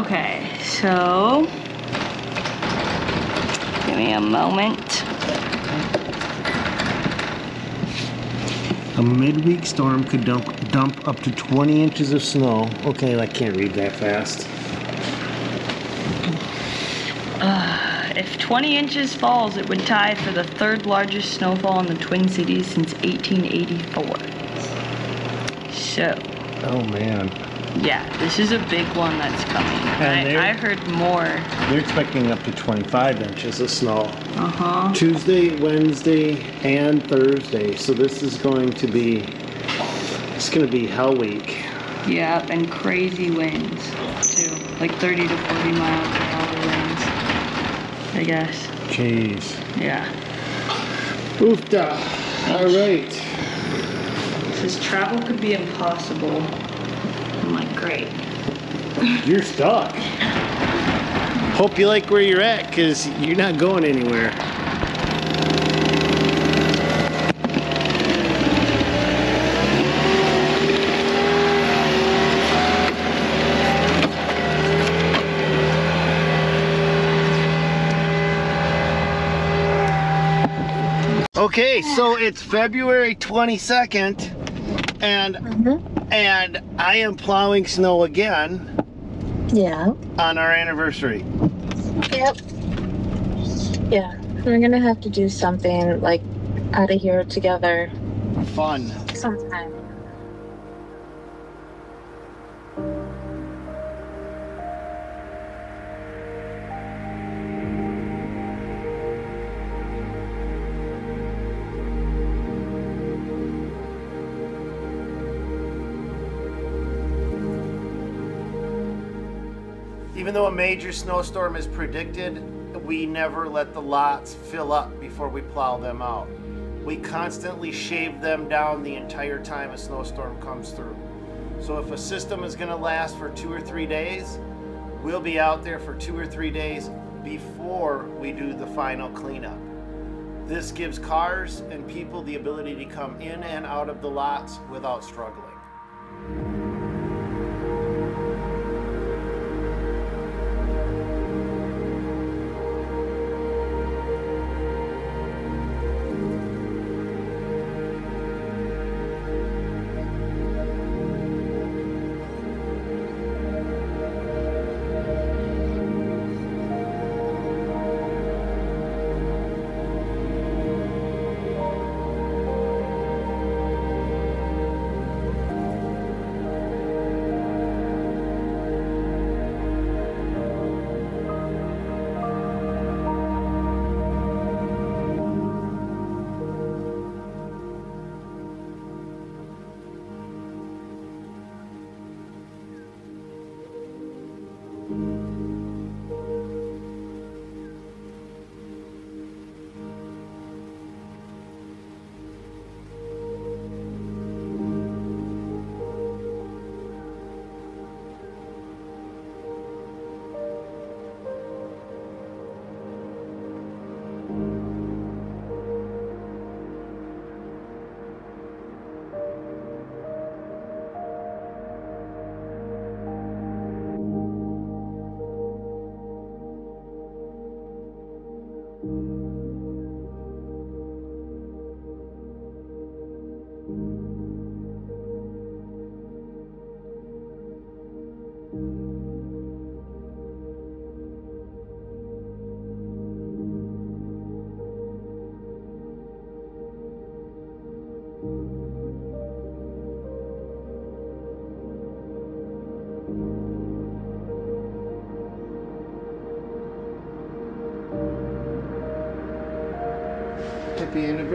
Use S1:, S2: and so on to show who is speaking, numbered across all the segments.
S1: Okay, so give me a moment.
S2: A midweek storm could dump, dump up to 20 inches of snow. Okay, I can't read that fast.
S1: Uh, if 20 inches falls, it would tie for the third largest snowfall in the Twin Cities since 1884. So,
S2: Oh man.
S1: Yeah, this is a big one that's coming.
S2: And
S1: I, I heard more.
S2: They're expecting up to 25 inches of snow.
S1: Uh huh.
S2: Tuesday, Wednesday, and Thursday. So this is going to be it's going to be hell week.
S1: Yeah, and crazy winds too, like 30 to 40 miles per hour winds. I guess.
S2: Jeez.
S1: Yeah.
S2: Oofda. All right.
S1: It says travel could be impossible. I'm like, great.
S2: You're stuck. Hope you like where you're at because you're not going anywhere. Okay, so it's February 22nd and mm-hmm. And I am plowing snow again
S3: Yeah.
S2: on our anniversary.
S3: Yep. Yeah. We're gonna have to do something like out of here together
S2: Fun.
S3: sometime.
S2: Even though a major snowstorm is predicted, we never let the lots fill up before we plow them out. We constantly shave them down the entire time a snowstorm comes through. So if a system is going to last for two or three days, we'll be out there for two or three days before we do the final cleanup. This gives cars and people the ability to come in and out of the lots without struggling.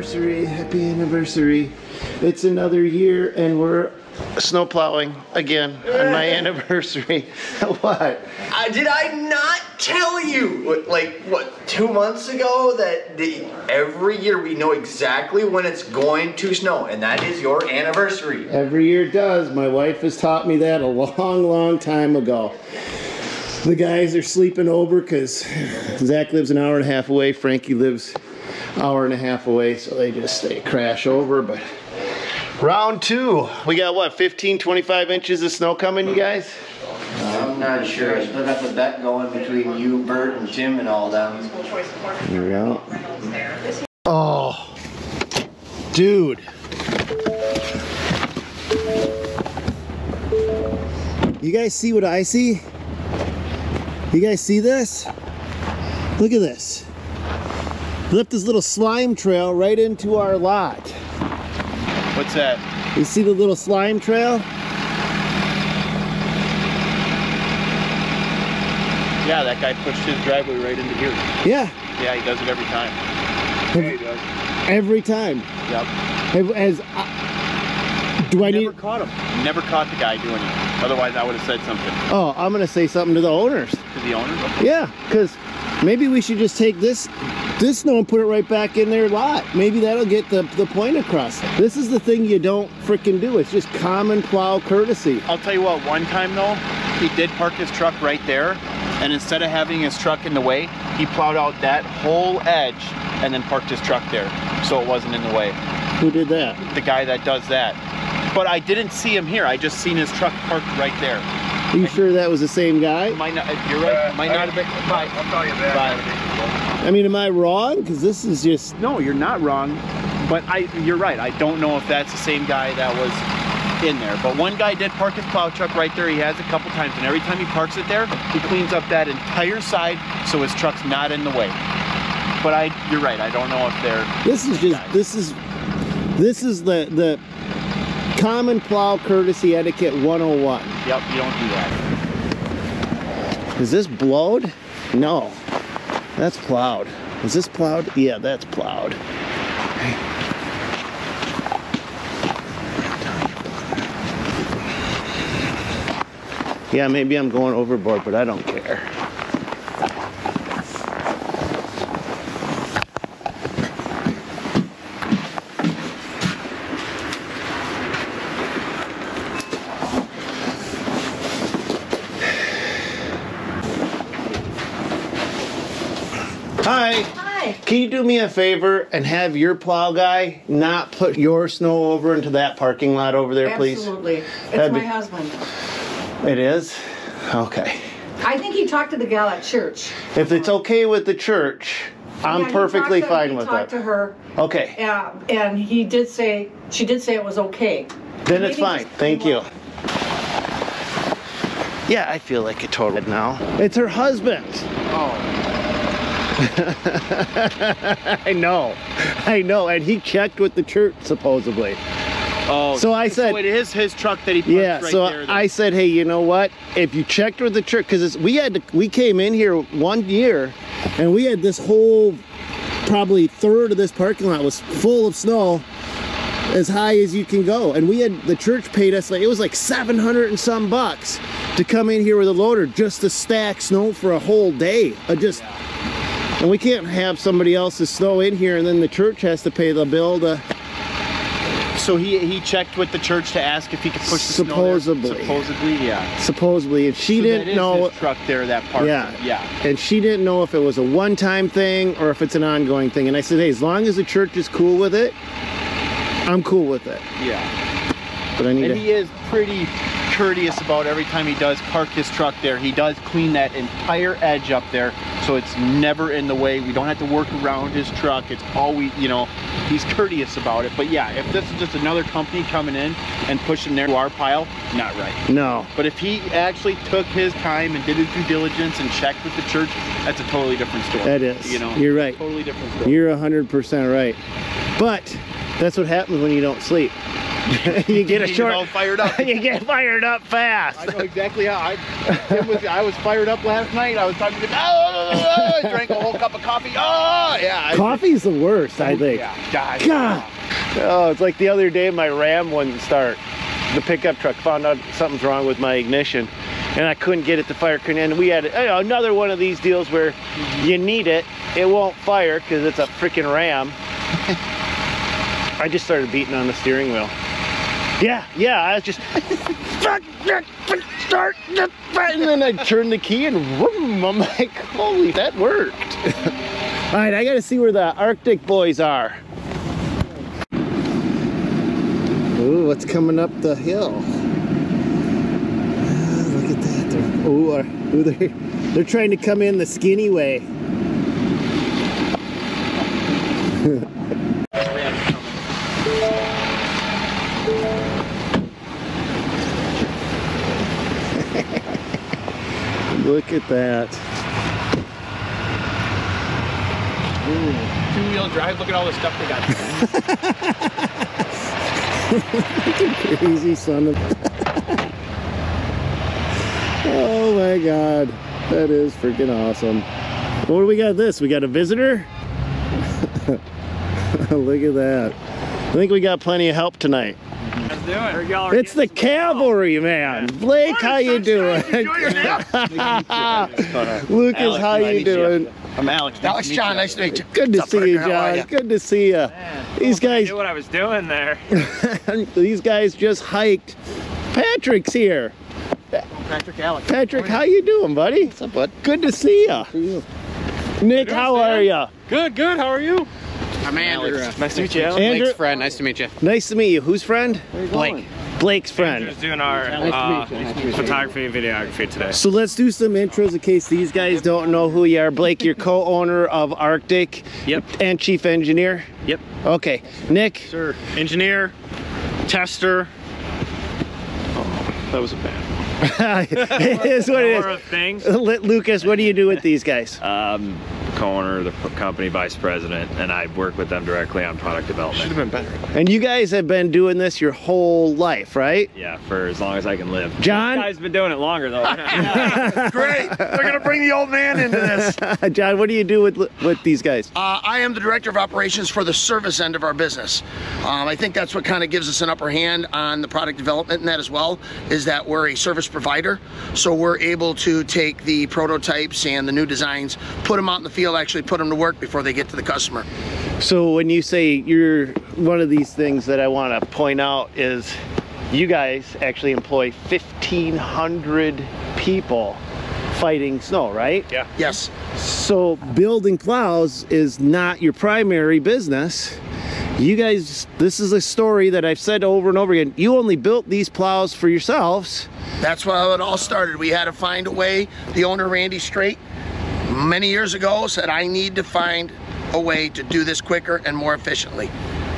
S2: Anniversary, happy anniversary. It's another year and we're snow plowing again on my anniversary. what?
S4: Uh, did I not tell you, like, what, two months ago, that the, every year we know exactly when it's going to snow, and that is your anniversary.
S2: Every year it does. My wife has taught me that a long, long time ago. The guys are sleeping over because Zach lives an hour and a half away. Frankie lives hour and a half away, so they just they crash over. But round two, we got what 15, 25 inches of snow coming, you guys?
S4: I'm not sure. I still got the bet going between you, Bert, and Tim and all them.
S2: Here we go. Oh, dude. You guys see what I see? You guys see this? Look at this. Left this little slime trail right into our lot.
S5: What's that?
S2: You see the little slime trail?
S5: Yeah, that guy pushed his driveway right into here.
S2: Yeah,
S5: Yeah, he does it every time. Yeah, he does.
S2: every time.
S5: Yep.
S2: As, I- do I need?
S5: Never caught him. Never caught the guy doing it. Otherwise, I would have said something
S2: Oh, I'm gonna say something to the owners.
S5: to the owner. Okay.
S2: Yeah, because maybe we should just take this this snow and put it right back in their lot. Maybe that'll get the, the point across. This is the thing you don't freaking do. It's just common plow courtesy.
S5: I'll tell you what, one time though, he did park his truck right there, and instead of having his truck in the way, he plowed out that whole edge and then parked his truck there, so it wasn't in the way.
S2: Who did that?
S5: The guy that does that. But I didn't see him here, I just seen his truck parked right there.
S2: Are you sure that was the same guy?
S5: Might not, you're right, might not have been, bye. I'll call you back.
S2: I mean, am I wrong? Because this is just
S5: No, you're not wrong, but I, you're right, I don't know if that's the same guy that was in there. But one guy did park his plow truck right there. He has a couple times, and every time he parks it there, he cleans up that entire side so his truck's not in the way. But I, you're right. I don't know if they're.
S2: this is just this is this is the the common plow courtesy etiquette 101.
S5: Yep, you don't do that.
S2: Is this blowed? No. That's plowed. Is this plowed? Yeah, that's plowed. Yeah, maybe I'm going overboard, but I don't care. Hi.
S3: Hi.
S2: Can you do me a favor and have your plow guy not put your snow over into that parking lot over there, please?
S6: Absolutely. It's
S2: That'd
S6: my
S2: be-
S6: husband.
S2: It is? Okay.
S6: I think he talked to the gal at church.
S2: If it's okay with the church, I'm
S6: Yeah, he
S2: perfectly
S6: to-
S2: fine
S6: he
S2: with
S6: talked
S2: it.
S6: to her,
S2: Okay,
S6: uh, and he did say, she did say it was okay.
S2: then it's fine. Thank you. Yeah, I feel like a total now. It's her husband.
S5: Oh,
S2: I know. I know. And he checked with the church supposedly.
S5: oh.
S2: So I said-
S5: so it is his truck that he
S2: Yeah,
S5: right
S2: so
S5: there.
S2: I said, hey, you know what? If you checked with the church, because we had to, we came in here one year, and we had this whole probably third of this parking lot was full of snow, as high as you can go, and we had the church paid us like it was like 700 and some bucks to come in here with a loader just to stack snow for a whole day. I just. And we can't have somebody else's snow in here and then the church has to pay the bill to
S5: So he he checked with the church to ask if he could push the snow there?
S2: Supposedly.
S5: Supposedly, yeah.
S2: supposedly and she
S5: So
S2: didn't know
S5: truck there that part.
S2: Yeah.
S5: Yeah.
S2: and she didn't know if it was a one-time thing or if it's an ongoing thing. And I said, hey, as long as the church is cool with it, I'm cool with it.
S5: Yeah.
S2: But I need
S5: And
S2: to.
S5: he is pretty courteous about every time he does park his truck there. He does clean that entire edge up there so it's never in the way. We don't have to work around his truck. It's always, you know, he's courteous about it. But yeah, if this is just another company coming in and pushing their to our pile, not right.
S2: no,
S5: But if he actually took his time and did his due diligence and checked with the church, that's a totally different story.
S2: that is.
S5: You know,
S2: You're right.
S5: Totally different story.
S2: You're 100% right. But that's what happens when you don't sleep. you get a short.
S5: all fired up.
S2: you get fired up fast.
S5: I know exactly how I. Was, I was fired up last night. I was talking to. Oh, oh, oh, oh I drank a whole cup of coffee. Oh, yeah. I,
S2: Coffee's the worst, I think.
S5: Yeah. God.
S2: God. Oh, it's like the other day my Ram wouldn't start. The pickup truck found out something's wrong with my ignition, and I couldn't get it to fire. And we had you know, another one of these deals where you need it, it won't fire because it's a freaking Ram. I just started beating on the steering wheel. Yeah, yeah, I was just start, and then I turned the key and vroom, I'm like, holy, that worked. All right, I got to see where the Arctic boys are. Ooh, what's coming up the hill? Ah, Look at that. They're, oh, uh, oh, they're, they're trying to come in the skinny way. Look at that.
S5: Two-wheel drive, look at all the stuff they got.
S2: Crazy son of. oh my god. That is freaking awesome. What do we got this? We got a visitor? Look at that. I think we got plenty of help tonight. It's the cavalry man. Blake, how you doing? Lucas, how you doing?
S5: I'm Alex.
S7: Alex John, nice to meet you.
S2: Good to
S7: What's up,
S2: see you,
S7: partner? How are
S2: John.
S7: ya?
S2: Good to see you. These
S8: I
S2: guys,
S8: knew what I was doing there.
S2: these guys just hiked. Patrick's here.
S5: Patrick Alex.
S2: Patrick, how you doing, buddy? What's
S7: up, bud?
S2: Good to see you. Nick, how are you?
S8: Good, good. How are you?
S7: I'm Andrew. Uh,
S8: Nice to meet you, Alan.
S2: Andrew,
S7: Blake's friend. Nice to meet you.
S2: nice to meet you. Who's friend?
S7: Blake.
S2: Blake's friend.
S8: Just doing our uh, photography and videography today.
S2: So let's do some intros in case these guys don't know who you are. Blake, you're co-owner of Arctic.
S8: Yep.
S2: And chief engineer.
S8: Yep.
S2: Okay. Nick,
S8: Sir, engineer, tester. Oh, that was a bad.
S2: it is what it
S8: More of things.
S2: Lucas, what do you do with these guys?
S8: Um, co-owner of the company, vice president, and I work with them directly on product development.
S7: Should have been better.
S2: And you guys have been doing this your whole life, right?
S8: Yeah, for as long as I can live.
S2: John?
S8: This guy's been doing it longer though.
S7: Great. They're gonna bring the old man into this.
S2: John, what do you do with with these guys?
S7: Uh, I am the director of operations for the service end of our business. Um, I think that's what kind of gives us an upper hand on the product development and that as well, is that we're a service provider. So we're able to take the prototypes and the new designs, put them out in the field, actually put them to work before they get to the customer.
S2: So when you say you're one of these things that I want to point out is you guys actually employ 1500 people fighting snow, right?
S8: yeah.
S7: Yes.
S2: So building plows is not your primary business. You guys, this is a story that I've said over and over again. You only built these plows for yourselves.
S7: That's how it all started. We had to find a way. The owner, Randy Straight, many years ago said, I need to find a way to do this quicker and more efficiently.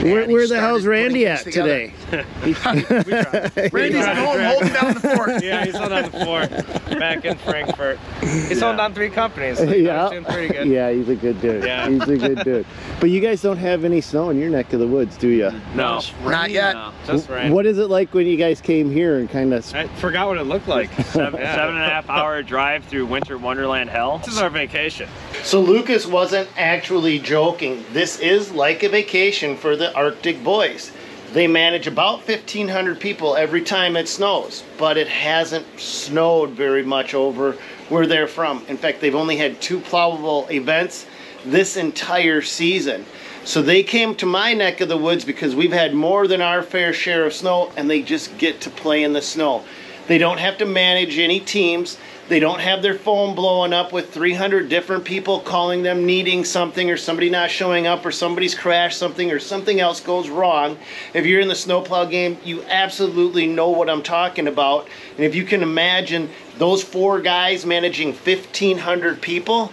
S2: Where, where the hell's Randy at
S7: together.
S2: today?
S7: Randy's at home holding down the fort.
S9: Yeah, he's on the fort back in Frankfort. He's holding down three companies. So he's
S2: yeah.
S9: doing pretty good.
S2: Yeah, he's a good dude.
S9: Yeah.
S2: He's a good dude. But you guys don't have any snow in your neck of the woods, do you?
S9: No,
S7: Not yet.
S9: no, just rain.
S2: What is it like when you guys came here and kind of
S9: I forgot what it looked like.
S8: Seven, seven and a half hour drive through winter wonderland hell. This is our vacation.
S2: So Lucas wasn't actually joking. This is like a vacation for the Arctic boys. They manage about 1,500 people every time it snows, but it hasn't snowed very much over where they're from. In fact, they've only had two plowable events this entire season. So they came to my neck of the woods because we've had more than our fair share of snow and they just get to play in the snow. They don't have to manage any teams. They don't have their phone blowing up with 300 different people calling them needing something or somebody not showing up or somebody's crashed something or something else goes wrong. If you're in the snowplow game, you absolutely know what I'm talking about. And if you can imagine those four guys managing 1,500 people,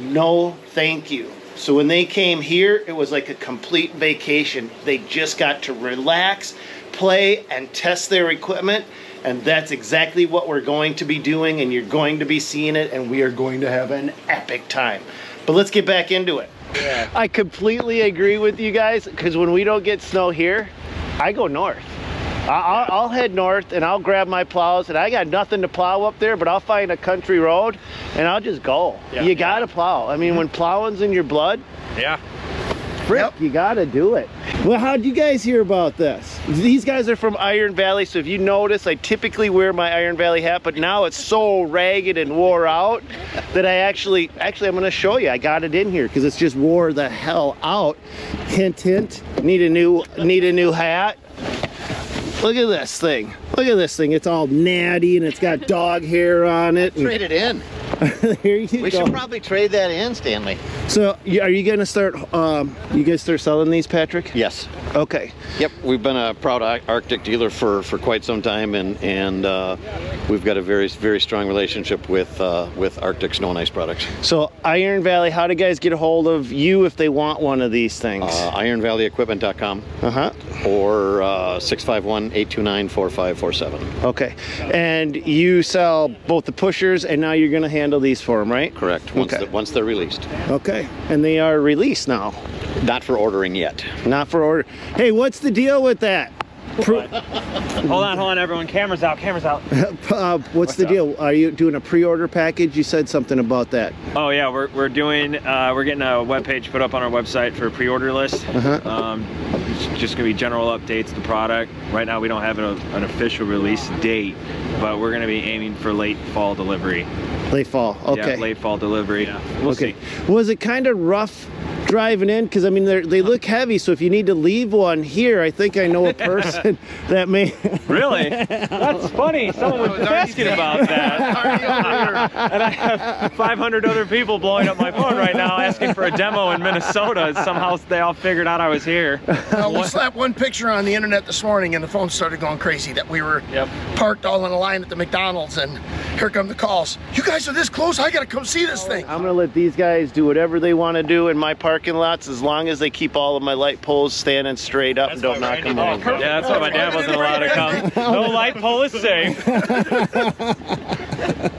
S2: no thank you. So when they came here, it was like a complete vacation. They just got to relax, play, and test their equipment. And that's exactly what we're going to be doing, and you're going to be seeing it, and we are going to have an epic time. But let's get back into it. I completely agree with you guys because when we don't get snow here, I go north. I'll, I'll head north and I'll grab my plows and I got nothing to plow up there, but I'll find a country road and I'll just go.
S8: Yeah.
S2: you gotta plow. I mean, when plowing's in your blood,
S8: Yeah.
S2: Frick, you gotta do it. Well, how'd you guys hear about this? These guys are from Iron Valley, so if you notice, I typically wear my Iron Valley hat, but now it's so ragged and wore out that I actually, actually, I'm gonna show you. I got it in here because it's just wore the hell out. Hint, hint. Need a new, need a new hat. Look at this thing. Look at this thing. It's all natty and it's got dog hair on it.
S7: Trade it in.
S2: there you
S10: We
S2: go.
S10: should probably trade that in, Stanley.
S2: So, are you gonna start? Um, you guys start selling these, Patrick?
S10: Yes.
S2: Okay.
S10: Yep, we've been a proud Arctic dealer for, for quite some time, and and uh, we've got a very very strong relationship with uh, with Arctic Snow and Ice products.
S2: So, Iron Valley, how do guys get a hold of you if they want one of these things?
S10: Uh, IronValleyEquipment.com
S2: Uh huh.
S10: or uh, 651-829-4547.
S2: Okay. And you sell both the pushers, and now you're gonna handle these for them, right?
S10: Correct. Once
S2: Okay.
S10: the, once they're released,
S2: Okay. And they are released now,
S10: not for ordering yet.
S2: not for order. Hey, what's the deal with that? Pro-
S11: Hold on, hold on, everyone. Cameras out, cameras out.
S2: uh, what's the deal? Are you doing a pre-order package? You said something about that.
S8: Oh yeah, we're, we're doing uh, we're getting a web page put up on our website for a pre-order list.
S2: Uh-huh.
S8: Um, it's just gonna be general updates to the product. Right now we don't have a, an official release date, but we're gonna be aiming for late fall delivery.
S2: Late fall. Okay.
S8: Yeah, late fall delivery. We'll
S2: okay.
S8: see.
S2: Was it kind of rough driving in? Because I mean, they're- they look heavy. So if you need to leave one here, I think I know a person that may.
S8: Really? That's funny. Someone was just asking about that. and I have 500 other people blowing up my phone right now asking for a demo in Minnesota. Somehow they all figured out I was here.
S7: Uh, we slapped one picture on the internet this morning and the phone started going crazy that we were
S8: Yep.
S7: parked all in a line at the McDonald's and here come the calls. You guys are this close, I gotta come see this thing.
S2: I'm gonna let these guys do whatever they want to do in my parking lots, as long as they keep all of my light poles standing straight up and don't knock them over.
S8: Yeah, that's why my dad wasn't allowed to come. No light pole is safe.